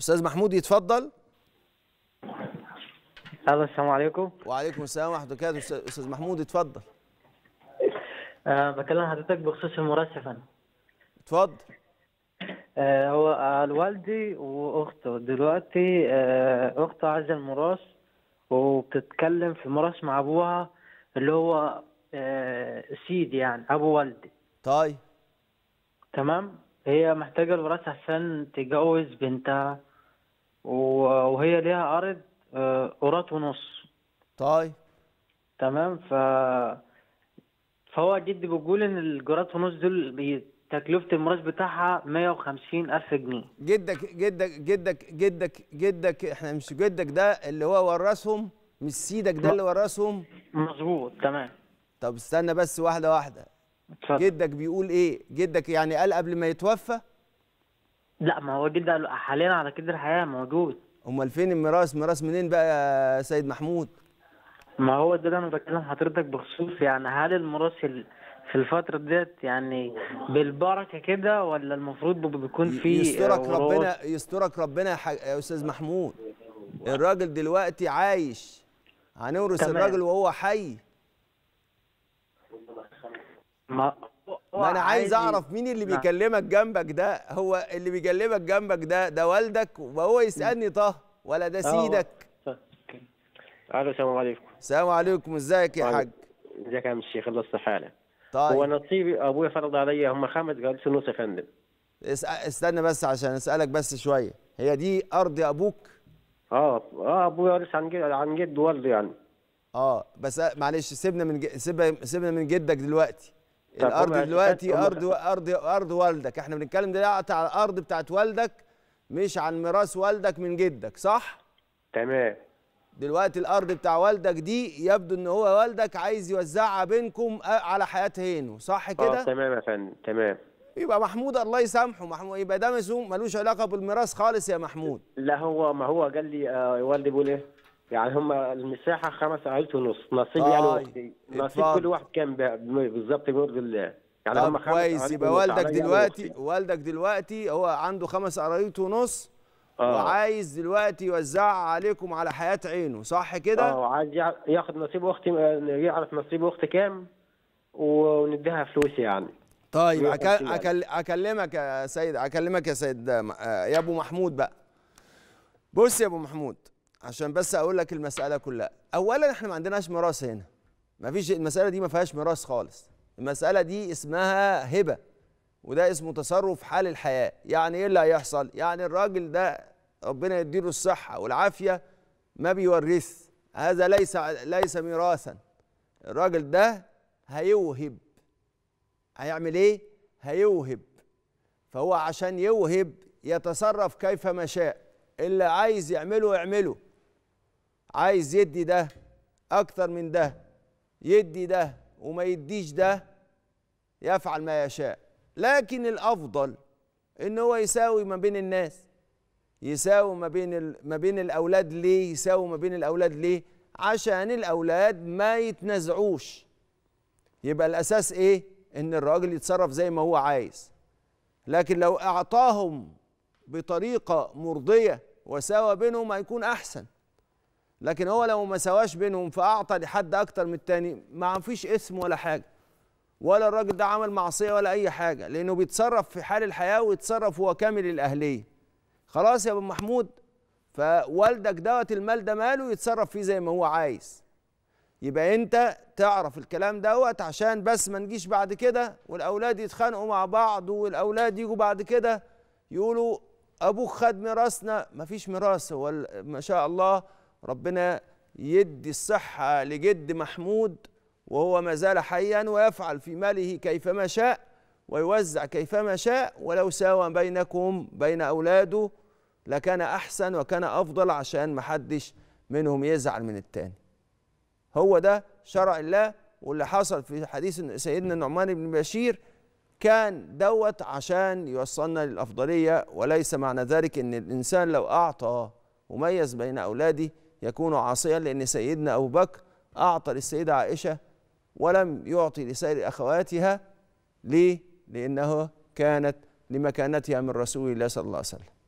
أستاذ محمود يتفضل. ألو السلام عليكم. وعليكم السلام ورحمة الله وبركاته. أستاذ محمود اتفضل أه بكلم حضرتك بخصوص فندم اتفضل. أه هو والدي وأخته. دلوقتي أه أخته عايزة الميراث وبتتكلم في الميراث مع أبوها اللي هو أه سيدي يعني أبو والدي. طيب. تمام؟ هي محتاجة الميراث عشان تجوز بنتها. وهي ليها أرض أه قراط ونص. طيب. تمام؟ ف فهو جدي بيقول إن الجرات ونص دول تكلفة الميراث بتاعها 150 ألف جنيه. جدك جدك جدك جدك جدك إحنا مش جدك ده اللي هو ورثهم مش سيدك ده اللي ورثهم؟ مظبوط تمام. طب استنى بس واحدة واحدة. اتفضل. جدك بيقول إيه؟ جدك يعني قال قبل ما يتوفى؟ لا ما هو قال- حاليا على كده الحياة موجود. أمال فين الميراث؟ ميراث منين بقى يا سيد محمود؟ ما هو ده اللي أنا بكلم حضرتك بخصوص يعني هل الميراث ال- في الفترة ديت يعني بالبركة كده ولا المفروض بيكون في يسترك؟ ربنا يسترك ربنا يا, أستاذ محمود. الراجل دلوقتي عايش. هنورث. الراجل وهو حي. ما ما أنا عايز. أعرف مين اللي نعم. بيكلمك جنبك ده. هو اللي بيكلمك جنبك ده ده والدك وهو يسألني طه ولا ده آه. سيدك؟ ألو السلام عليكم. السلام عليكم. إزيك يا حاج؟ إزيك يا عم الشيخ؟ الله يصلح حالك. هو طيب نصيبي أبويا فرض علي هم خمس جوالس ونص يا فندم. اس- استنى بس عشان أسألك بس شوية. هي دي أرض أبوك؟ آه آه أبويا ورث عن جد عن جد والده يعني. آه بس معلش سيبنا من. سيبنا من جدك دلوقتي. الأرض هم دلوقتي أرض أرض أرض والدك. إحنا بنتكلم دلوقتي على الأرض بتاعت والدك مش عن ميراث والدك من جدك صح؟ تمام. دلوقتي الأرض بتاع والدك دي يبدو إن هو والدك عايز يوزعها بينكم آه، على حياه هينو صح آه كده؟ تمام يا فندم تمام. يبقى محمود الله يسامحه محمود يبقى ده ملوش علاقة بالميراث خالص يا محمود. لا هو ما هو قال لي آه والدي بيقول إيه؟ يعني هم المساحة خمس عائلات ونص نصيب طيب. يعني نصيب. كل واحد كام بالظبط بيرضي الله يعني هم خمس كويس يبقى والدك دلوقتي. والدك دلوقتي هو عنده خمس قرايط ونص آه وعايز دلوقتي يوزعها عليكم على حياة عينه صح كده آه عايز يع- ياخد نصيب أختي آه، يعرف نصيب أختي كام ونديها فلوس يعني طيب. أكل أكلمك يا سيد أكلمك يا سيد آه، يا أبو محمود بقى بص يا أبو محمود عشان بس أقول لك المسألة كلها. اولا إحنا ما عندناش ميراث هنا. ما فيش المسألة دي ما فيهاش ميراث خالص. المسألة دي اسمها هبة وده اسمه تصرف حال الحياة. يعني إيه اللي هيحصل؟ يعني الراجل ده ربنا يديله الصحة والعافية ما بيورث. هذا ليس ليس ميراثا. الراجل ده هيوهب. هيعمل إيه؟ هيوهب. فهو عشان يوهب يتصرف كيفما شاء. اللي عايز يعمله يعمله عايز يدي ده أكتر من ده يدي ده وما يديش ده يفعل ما يشاء. لكن الأفضل إن هو يساوي ما بين الناس يساوي ما بين. ما بين الأولاد ليه يساوي ما بين الأولاد ليه؟ عشان الأولاد ما يتنازعوش. يبقى الأساس إيه؟ إن الراجل يتصرف زي ما هو عايز. لكن لو أعطاهم بطريقة مرضية وساوى بينهم هيكون أحسن. لكن هو لو ما سواش بينهم فأعطى لحد أكتر من التاني ما فيش اسم ولا حاجة. ولا الراجل ده عمل معصية ولا أي حاجة لأنه بيتصرف في حال الحياة ويتصرف هو كامل الأهلية. خلاص يا أبو محمود فوالدك دوت المال ده ماله يتصرف فيه زي ما هو عايز. يبقى أنت تعرف الكلام دوت عشان بس ما نجيش بعد كده والأولاد يتخانقوا مع بعض والأولاد يجوا بعد كده يقولوا أبوك خد ميراثنا. مفيش ميراث هو ما شاء الله ربنا يدي الصحة لجد محمود وهو ما زال حيا ويفعل في ماله كيفما شاء ويوزع كيفما شاء ولو ساوى بينكم بين أولاده لكان أحسن وكان أفضل عشان محدش منهم يزعل من التاني. هو ده شرع الله واللي حصل في حديث سيدنا النعمان بن بشير كان دوت عشان يوصلنا للأفضلية وليس معنى ذلك أن الإنسان لو أعطى وميز بين أولاده يكون عاصيا لأن سيدنا أبو بكر أعطى للسيدة عائشة ولم يعطي لسائر أخواتها ليه؟ لأنه كانت لمكانتها من رسول الله صلى الله عليه وسلم